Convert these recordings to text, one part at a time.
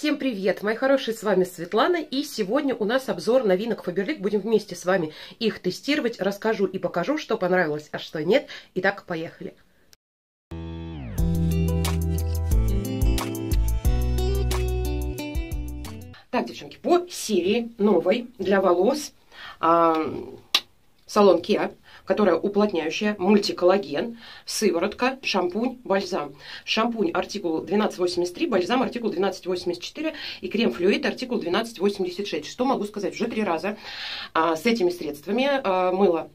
Всем привет, мои хорошие, с вами Светлана, и сегодня у нас обзор новинок Faberlic. Будем вместе с вами их тестировать, расскажу и покажу, что понравилось, а что нет. Итак, поехали. Так, девчонки, по серии новой для волос салон Kia которая уплотняющая, мультиколлаген, сыворотка, шампунь, бальзам. Шампунь артикул 1283, бальзам артикул 1284 и крем-флюид артикул 1286. Что могу сказать? Уже три раза а, с этими средствами а, мыла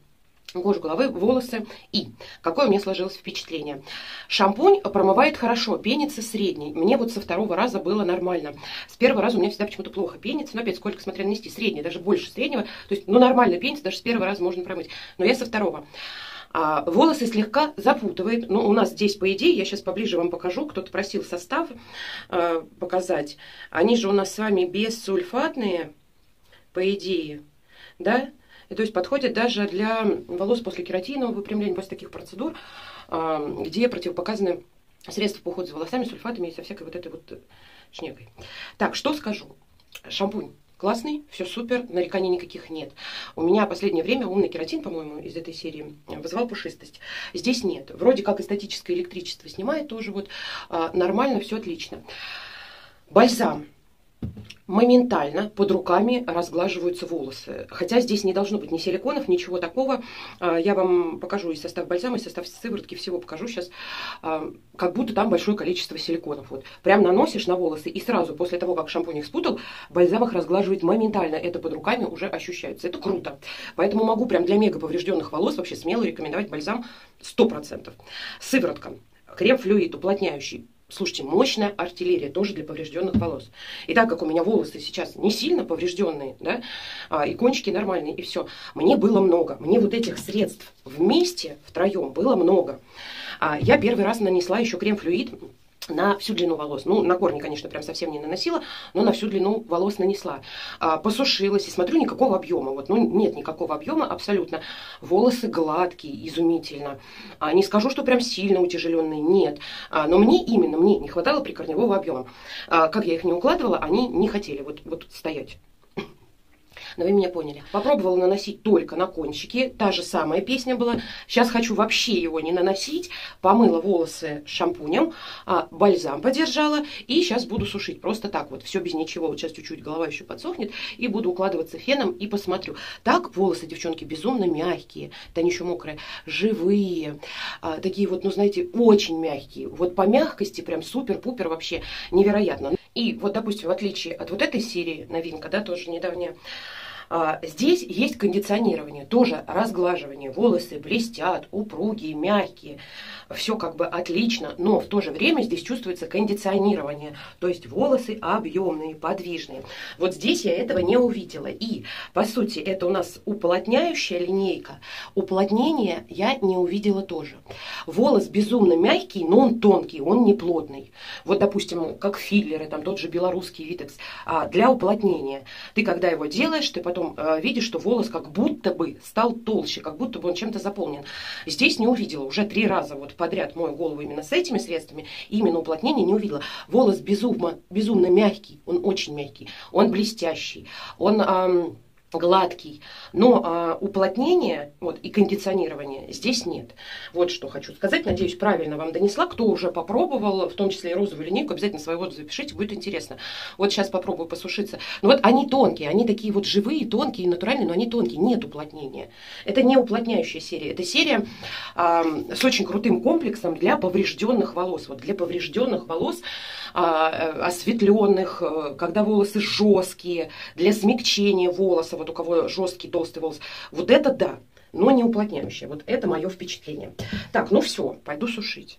кожу головы, волосы. И какое у меня сложилось впечатление. Шампунь промывает хорошо, пенится средний. Мне вот со второго раза было нормально. С первого раза у меня всегда почему-то плохо пенится. Но опять, сколько смотря нанести, средний, даже больше среднего. То есть, ну, нормально пенится, даже с первого раза можно промыть. Но я со второго. А, волосы слегка запутывает. Ну, у нас здесь, по идее, я сейчас поближе вам покажу. Кто-то просил состав э, показать. Они же у нас с вами бессульфатные, по идее. Да? И то есть подходит даже для волос после кератинового выпрямления, после таких процедур, а, где противопоказаны средства по уходу за волосами, сульфатами и со всякой вот этой вот шнекой. Так, что скажу. Шампунь классный, все супер, нареканий никаких нет. У меня последнее время умный кератин, по-моему, из этой серии вызывал пушистость. Здесь нет. Вроде как эстетическое электричество снимает тоже вот а, нормально, все отлично. Бальзам моментально под руками разглаживаются волосы. Хотя здесь не должно быть ни силиконов, ничего такого. А, я вам покажу и состав бальзама, и состав сыворотки, всего покажу сейчас. А, как будто там большое количество силиконов. Вот. Прям наносишь на волосы, и сразу после того, как шампунь их спутал, бальзам их разглаживает моментально. Это под руками уже ощущается. Это круто. Поэтому могу прям для мега поврежденных волос вообще смело рекомендовать бальзам 100%. Сыворотка. Крем-флюид уплотняющий Слушайте, мощная артиллерия тоже для поврежденных волос. И так как у меня волосы сейчас не сильно поврежденные, да, а, и кончики нормальные, и все, мне было много. Мне вот этих средств вместе, втроем, было много. А, я первый раз нанесла еще крем-флюид на всю длину волос. Ну, на корни, конечно, прям совсем не наносила, но на всю длину волос нанесла. А, посушилась и смотрю, никакого объема. Вот, ну, нет никакого объема абсолютно. Волосы гладкие, изумительно. А, не скажу, что прям сильно утяжеленные, нет. А, но мне именно, мне не хватало прикорневого объема. А, как я их не укладывала, они не хотели вот, вот стоять но вы меня поняли. Попробовала наносить только на кончики, та же самая песня была. Сейчас хочу вообще его не наносить. Помыла волосы шампунем, а, бальзам подержала и сейчас буду сушить просто так вот, все без ничего. Вот сейчас чуть-чуть голова еще подсохнет и буду укладываться феном и посмотрю. Так волосы, девчонки, безумно мягкие, да они еще мокрые, живые, а, такие вот, ну знаете, очень мягкие. Вот по мягкости прям супер-пупер вообще невероятно. И вот, допустим, в отличие от вот этой серии, новинка, да, тоже недавняя, здесь есть кондиционирование, тоже разглаживание. Волосы блестят, упругие, мягкие. Все как бы отлично, но в то же время здесь чувствуется кондиционирование. То есть волосы объемные, подвижные. Вот здесь я этого не увидела. И, по сути, это у нас уплотняющая линейка. Уплотнение я не увидела тоже. Волос безумно мягкий, но он тонкий, он не плотный. Вот, допустим, как филлеры, там тот же белорусский витекс. А для уплотнения. Ты когда его делаешь, ты потом э, видишь, что волос как будто бы стал толще, как будто бы он чем-то заполнен. Здесь не увидела, уже три раза вот подряд мою голову именно с этими средствами, именно уплотнение не увидела. Волос безумно, безумно мягкий, он очень мягкий, он блестящий, он... Эм, гладкий, но а, уплотнения вот, и кондиционирования здесь нет. Вот что хочу сказать. Надеюсь, правильно вам донесла. Кто уже попробовал, в том числе и розовую линейку, обязательно свои отзывы пишите, будет интересно. Вот сейчас попробую посушиться. Ну вот они тонкие, они такие вот живые, тонкие, натуральные, но они тонкие, нет уплотнения. Это не уплотняющая серия. Это серия а, с очень крутым комплексом для поврежденных волос. Вот для поврежденных волос, осветленных, э, когда волосы жесткие, для смягчения волоса вот у кого жесткий толстый волос, вот это да, но не уплотняющее. Вот это мое впечатление. Так, ну все, пойду сушить.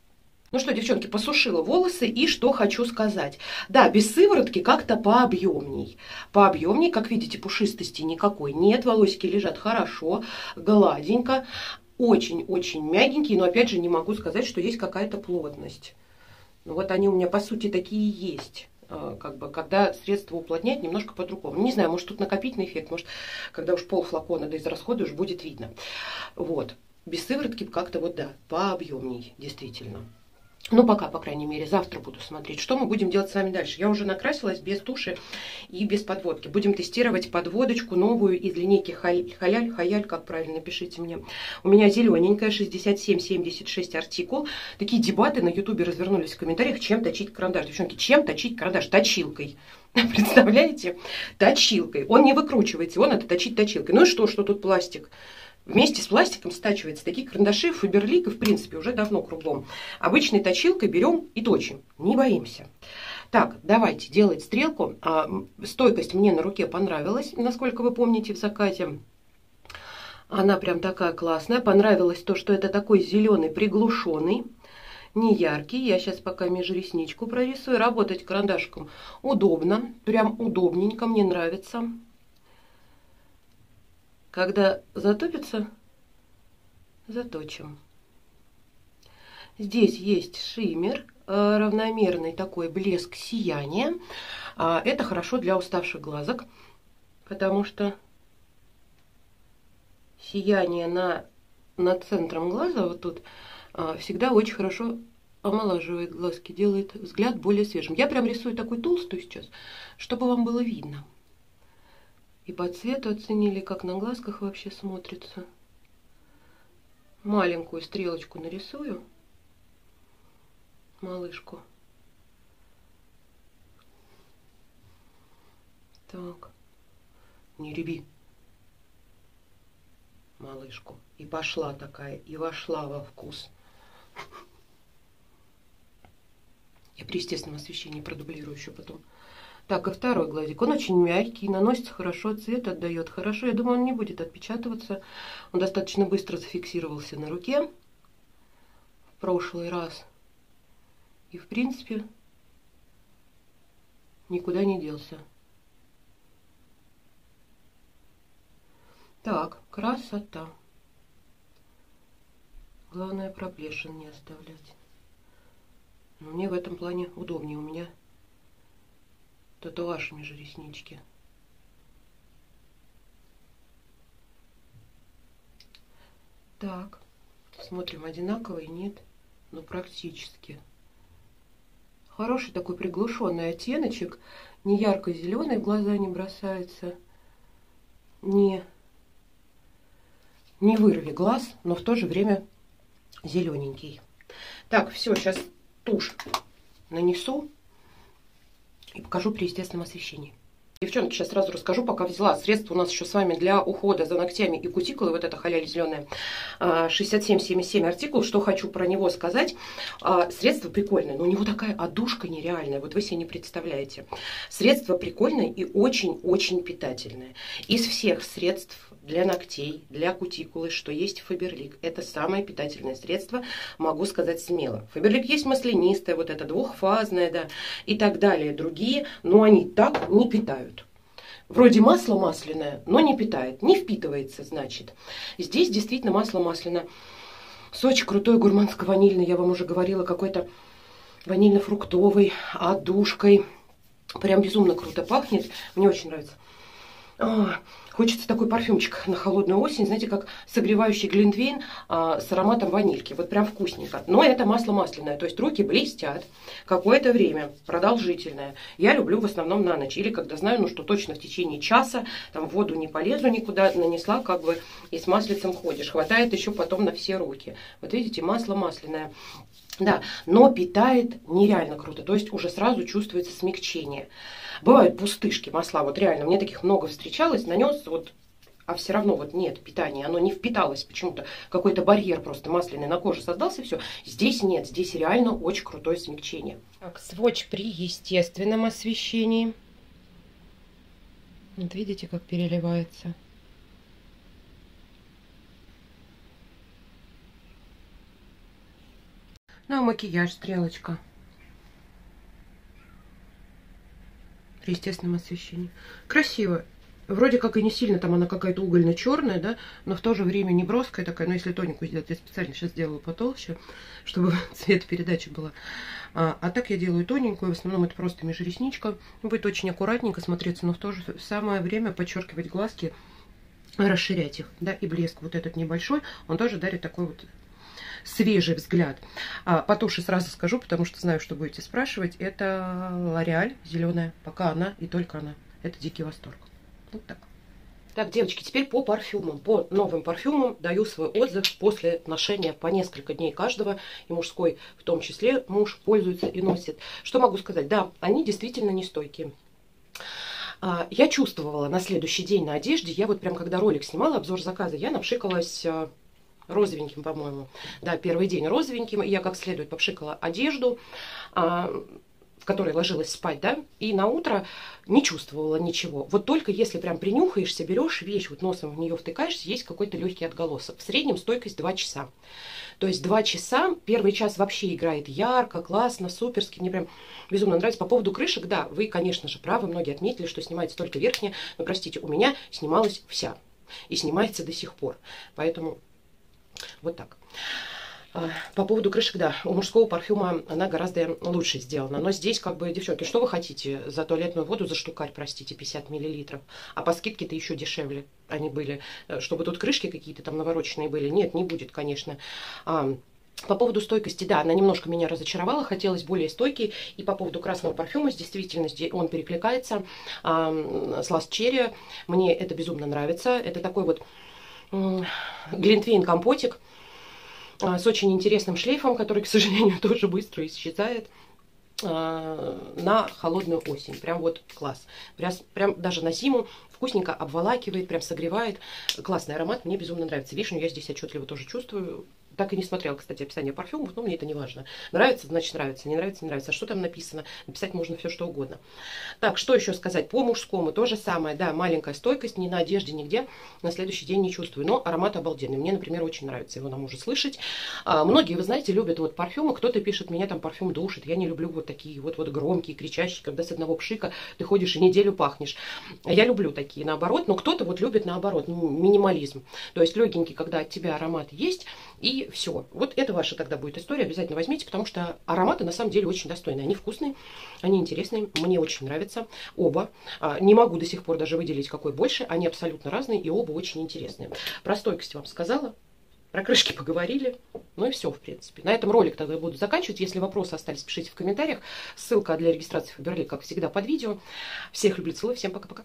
Ну что, девчонки, посушила волосы, и что хочу сказать. Да, без сыворотки как-то пообъемней. Пообъемней, как видите, пушистости никакой нет, волосики лежат хорошо, гладенько, очень-очень мягенькие, но опять же не могу сказать, что есть какая-то плотность. Ну вот они у меня по сути такие есть. Э, как бы, когда средство уплотнять немножко по-другому. Не знаю, может тут накопительный эффект, может, когда уж пол флакона да израсходуешь, будет видно. Вот. Без сыворотки как-то вот, да, пообъемней, действительно. Ну, пока, по крайней мере, завтра буду смотреть, что мы будем делать с вами дальше. Я уже накрасилась без туши и без подводки. Будем тестировать подводочку новую из линейки Халяль, Хаяль, как правильно, пишите мне. У меня зелененькая, 67-76 артикул. Такие дебаты на ютубе развернулись в комментариях, чем точить карандаш. Девчонки, чем точить карандаш? Точилкой. Представляете? Точилкой. Он не выкручивается, он это точить точилкой. Ну и что, что тут пластик? Вместе с пластиком стачивается. Такие карандаши Фаберлик, в принципе, уже давно кругом. Обычной точилкой берем и точим. Не боимся. Так, давайте делать стрелку. А, стойкость мне на руке понравилась, насколько вы помните в закате. Она прям такая классная. Понравилось то, что это такой зеленый приглушенный, не яркий. Я сейчас пока межресничку прорисую. Работать карандашком удобно, прям удобненько, мне нравится. Когда затопится, заточим. Здесь есть шиммер, э, равномерный такой блеск сияния. А, это хорошо для уставших глазок, потому что сияние на, над центром глаза, вот тут, а, всегда очень хорошо омолаживает глазки, делает взгляд более свежим. Я прям рисую такой толстую сейчас, чтобы вам было видно. И по цвету оценили, как на глазках вообще смотрится. Маленькую стрелочку нарисую. Малышку. Так. Не реби. Малышку. И пошла такая, и вошла во вкус. Я при естественном освещении продублирую еще потом. Так, и второй глазик. Он очень мягкий, наносится хорошо, цвет отдает хорошо. Я думаю, он не будет отпечатываться. Он достаточно быстро зафиксировался на руке в прошлый раз. И, в принципе, никуда не делся. Так, красота. Главное, проплешин не оставлять. Но мне в этом плане удобнее. У меня татуаж между реснички. Так, смотрим, одинаковый, нет? Ну, практически. Хороший такой приглушенный оттеночек, не ярко-зеленый в глаза не бросается, не, не вырви глаз, но в то же время зелененький. Так, все, сейчас тушь нанесу и покажу при естественном освещении. Девчонки, сейчас сразу расскажу, пока взяла. Средства у нас еще с вами для ухода за ногтями и кутикулой. Вот это халяль зеленая. 67-77 артикул. Что хочу про него сказать. А, средство прикольное, но у него такая одушка нереальная. Вот вы себе не представляете. Средство прикольное и очень-очень питательное. Из всех средств для ногтей, для кутикулы, что есть Фаберлик. Это самое питательное средство, могу сказать смело. Фаберлик есть маслянистое, вот это двухфазное, да, и так далее, другие, но они так не питают. Вроде масло масляное, но не питает, не впитывается, значит. Здесь действительно масло масляное. Сочи крутой, гурманско-ванильный, я вам уже говорила, какой-то ванильно-фруктовый, отдушкой. Прям безумно круто пахнет, мне очень нравится. Хочется такой парфюмчик на холодную осень, знаете, как согревающий глинтвейн а, с ароматом ванильки. Вот прям вкусненько. Но это масло масляное, то есть руки блестят какое-то время, продолжительное. Я люблю в основном на ночь. Или когда знаю, ну что точно в течение часа, там воду не полезу никуда, нанесла, как бы и с маслицем ходишь. Хватает еще потом на все руки. Вот видите, масло масляное. Да, но питает нереально круто, то есть уже сразу чувствуется смягчение. Бывают пустышки масла, вот реально, мне таких много встречалось, нанес вот а все равно вот нет питания, оно не впиталось почему-то, какой-то барьер просто масляный на коже создался, все. Здесь нет, здесь реально очень крутое смягчение. Так, сводч при естественном освещении. Вот видите, как переливается. Ну, а макияж, стрелочка. При естественном освещении. Красиво. Вроде как и не сильно там она какая-то угольно-черная, да, но в то же время не броская такая. Но если тоненькую сделать, я специально сейчас сделала потолще, чтобы цвет передачи была. А, а так я делаю тоненькую, в основном это просто межресничка. Будет очень аккуратненько смотреться, но в то же самое время подчеркивать глазки, расширять их, да, и блеск вот этот небольшой, он тоже дарит такой вот свежий взгляд. А, по туши сразу скажу, потому что знаю, что будете спрашивать. Это Лореаль зеленая. Пока она и только она. Это дикий восторг. Вот так. Так, девочки, теперь по парфюмам. По новым парфюмам даю свой отзыв после ношения по несколько дней каждого. И мужской в том числе муж пользуется и носит. Что могу сказать? Да, они действительно нестойкие. А, я чувствовала на следующий день на одежде, я вот прям когда ролик снимала, обзор заказа, я напшикалась а, розовеньким, по-моему. Да, первый день розовеньким, я как следует попшикала одежду, а, в которой ложилась спать, да, и на утро не чувствовала ничего. Вот только если прям принюхаешься, берешь вещь, вот носом в нее втыкаешься, есть какой-то легкий отголосок. В среднем стойкость 2 часа. То есть два часа, первый час вообще играет ярко, классно, суперски, мне прям безумно нравится. По поводу крышек, да, вы, конечно же, правы, многие отметили, что снимается только верхняя, но, простите, у меня снималась вся. И снимается до сих пор. Поэтому вот так. А, по поводу крышек, да, у мужского парфюма она гораздо лучше сделана. Но здесь, как бы, девчонки, что вы хотите за туалетную воду, за штукарь, простите, 50 миллилитров? А по скидке-то еще дешевле они были. Э, чтобы тут крышки какие-то там навороченные были. Нет, не будет, конечно. А, по поводу стойкости, да, она немножко меня разочаровала, хотелось более стойкий. И по поводу красного парфюма, действительно, он перекликается а, с Last Cherry. Мне это безумно нравится. Это такой вот глинтвейн компотик а, с очень интересным шлейфом, который, к сожалению, тоже быстро исчезает а, на холодную осень. Прям вот класс. Прям, прям даже на зиму вкусненько обволакивает, прям согревает. Классный аромат, мне безумно нравится. Вишню я здесь отчетливо тоже чувствую. Так и не смотрела, кстати, описание парфюмов, но мне это не важно. Нравится, значит нравится, не нравится, не нравится. А что там написано? Написать можно все, что угодно. Так, что еще сказать? По мужскому то же самое, да, маленькая стойкость, ни на одежде, нигде. На следующий день не чувствую, но аромат обалденный. Мне, например, очень нравится его нам уже слышать. А, многие, вы знаете, любят вот парфюмы. Кто-то пишет, меня там парфюм душит. Я не люблю вот такие вот, вот громкие, кричащие, когда с одного пшика ты ходишь и неделю пахнешь. Я люблю такие, наоборот, но кто-то вот любит наоборот, минимализм. То есть легенький, когда от тебя аромат есть, и все. Вот это ваша тогда будет история. Обязательно возьмите, потому что ароматы на самом деле очень достойные. Они вкусные, они интересные. Мне очень нравятся оба. А, не могу до сих пор даже выделить, какой больше. Они абсолютно разные и оба очень интересные. Про стойкость вам сказала. Про крышки поговорили. Ну и все, в принципе. На этом ролик тогда буду заканчивать. Если вопросы остались, пишите в комментариях. Ссылка для регистрации в Фаберлик, как всегда, под видео. Всех люблю, целую. Всем пока-пока.